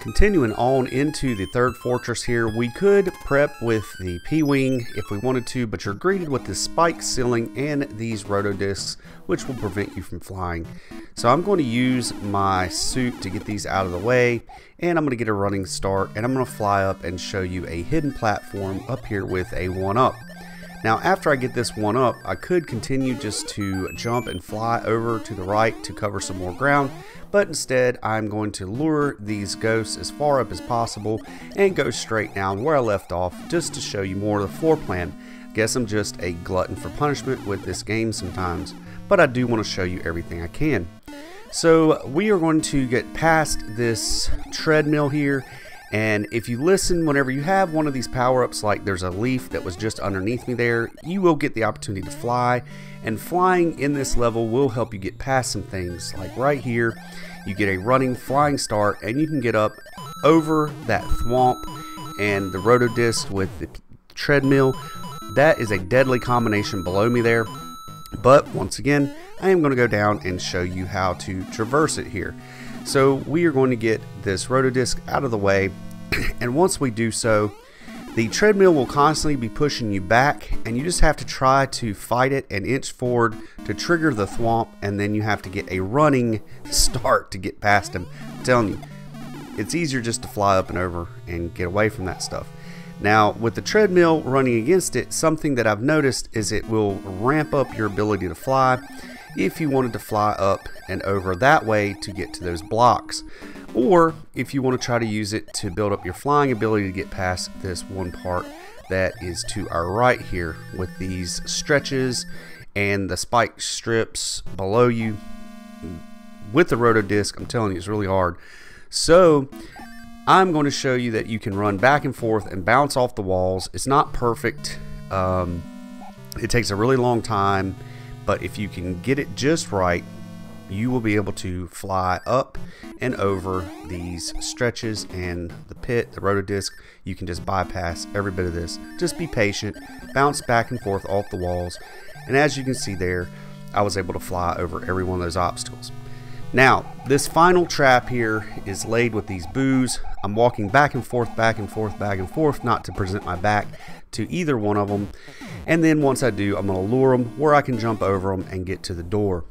Continuing on into the third fortress here, we could prep with the P-Wing if we wanted to, but you're greeted with the spike ceiling and these roto discs, which will prevent you from flying. So I'm going to use my suit to get these out of the way, and I'm going to get a running start, and I'm going to fly up and show you a hidden platform up here with a 1-up. Now after I get this one up, I could continue just to jump and fly over to the right to cover some more ground, but instead I'm going to lure these ghosts as far up as possible and go straight down where I left off just to show you more of the floor plan. Guess I'm just a glutton for punishment with this game sometimes, but I do want to show you everything I can. So we are going to get past this treadmill here and if you listen, whenever you have one of these power ups, like there's a leaf that was just underneath me there, you will get the opportunity to fly. And flying in this level will help you get past some things. Like right here, you get a running flying start, and you can get up over that thwomp and the rotodisc with the treadmill. That is a deadly combination below me there. But once again, I am going to go down and show you how to traverse it here. So we are going to get this rotodisc out of the way and once we do so the treadmill will constantly be pushing you back and you just have to try to fight it and inch forward to trigger the thwomp and then you have to get a running start to get past him. I'm telling you, it's easier just to fly up and over and get away from that stuff. Now, with the treadmill running against it, something that I've noticed is it will ramp up your ability to fly if you wanted to fly up and over that way to get to those blocks. Or if you want to try to use it to build up your flying ability to get past this one part that is to our right here with these stretches and the spike strips below you with the roto disc I'm telling you it's really hard. So I'm going to show you that you can run back and forth and bounce off the walls. It's not perfect. Um, it takes a really long time but if you can get it just right, you will be able to fly up and over these stretches and the pit, the roto disc. You can just bypass every bit of this. Just be patient, bounce back and forth off the walls. And as you can see there, I was able to fly over every one of those obstacles. Now, this final trap here is laid with these boos. I'm walking back and forth, back and forth, back and forth, not to present my back to either one of them. And then once I do, I'm going to lure them where I can jump over them and get to the door.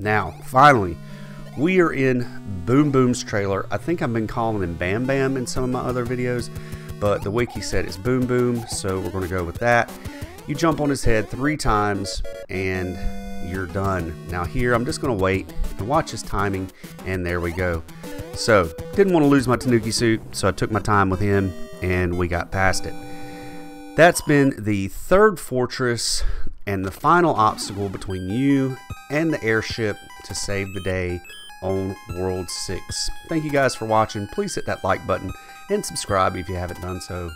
Now, finally, we are in Boom Boom's trailer. I think I've been calling him Bam Bam in some of my other videos, but the wiki said it's Boom Boom, so we're going to go with that. You jump on his head three times and you're done. Now here, I'm just going to wait and watch his timing, and there we go. So, didn't want to lose my Tanuki suit, so I took my time with him, and we got past it. That's been the third fortress and the final obstacle between you and the airship to save the day on World 6. Thank you guys for watching. Please hit that like button and subscribe if you haven't done so.